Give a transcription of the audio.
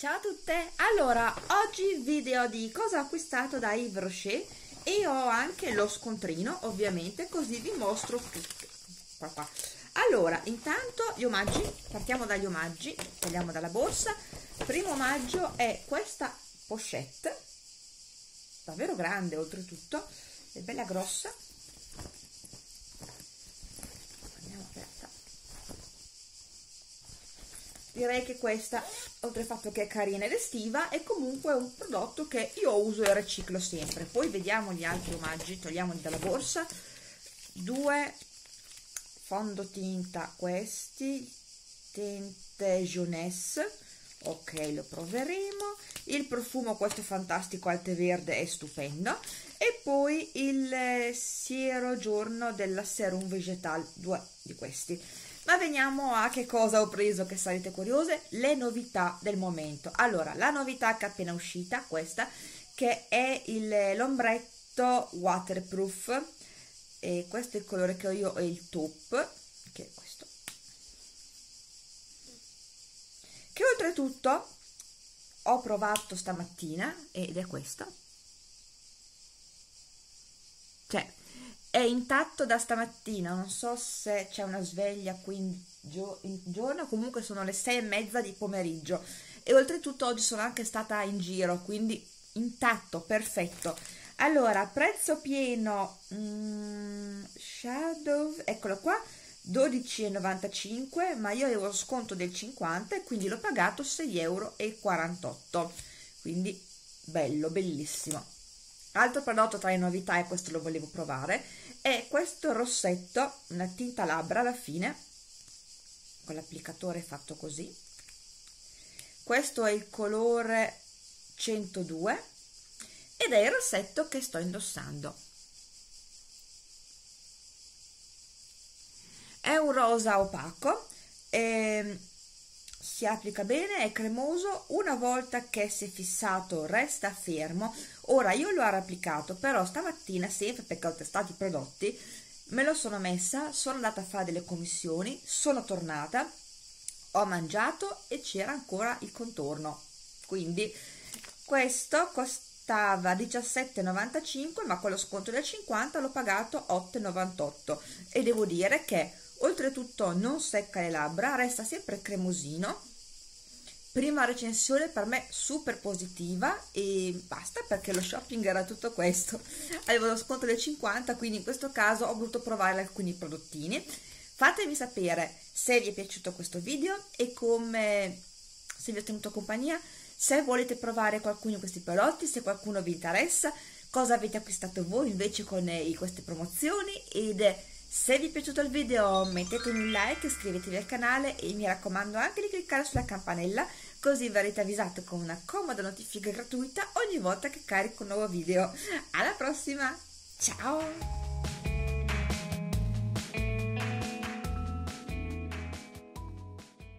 Ciao a tutte! Allora, oggi video di cosa ho acquistato da Yves Rocher e ho anche lo scontrino, ovviamente, così vi mostro qua qua. Allora, intanto gli omaggi, partiamo dagli omaggi, togliamo dalla borsa. Primo omaggio è questa pochette, davvero grande oltretutto, è bella grossa, direi che questa oltre al fatto che è carina ed estiva è comunque un prodotto che io uso e riciclo sempre. Poi vediamo gli altri omaggi togliamoli dalla borsa. Due fondotinta questi tinte jeunesse. Ok lo proveremo. Il profumo questo fantastico alte verde è stupendo. E poi il siero giorno della serum vegetal due di questi ma veniamo a che cosa ho preso, che sarete curiose, le novità del momento. Allora, la novità che è appena uscita, questa, che è l'ombretto waterproof, e questo è il colore che ho io, è il top, che è questo. Che oltretutto ho provato stamattina, ed è questo. Cioè, è intatto da stamattina, non so se c'è una sveglia qui in, gio in giorno, comunque sono le sei e mezza di pomeriggio. E oltretutto oggi sono anche stata in giro, quindi intatto, perfetto. Allora, prezzo pieno, mm, Shadow, eccolo qua, 12,95 ma io avevo sconto del 50 e quindi l'ho pagato 6,48 euro quindi bello, bellissimo altro prodotto tra le novità e questo lo volevo provare è questo rossetto una tinta labbra alla fine con l'applicatore fatto così. Questo è il colore 102 ed è il rossetto che sto indossando. È un rosa opaco e si applica bene, è cremoso, una volta che si è fissato resta fermo. Ora io l'ho applicato, però stamattina, sempre perché ho testato i prodotti, me lo sono messa, sono andata a fare delle commissioni, sono tornata, ho mangiato e c'era ancora il contorno. Quindi questo costava 17,95 ma con lo sconto del 50 l'ho pagato 8,98 e devo dire che oltretutto non secca le labbra resta sempre cremosino. Prima recensione per me super positiva e basta perché lo shopping era tutto questo. Avevo lo sconto del 50 quindi in questo caso ho voluto provare alcuni prodottini. Fatemi sapere se vi è piaciuto questo video e come se vi ho tenuto compagnia se volete provare qualcuno di questi prodotti se qualcuno vi interessa cosa avete acquistato voi invece con eh, queste promozioni ed se vi è piaciuto il video mettetemi un like, iscrivetevi al canale e mi raccomando anche di cliccare sulla campanella così verrete avvisato con una comoda notifica gratuita ogni volta che carico un nuovo video. Alla prossima, ciao!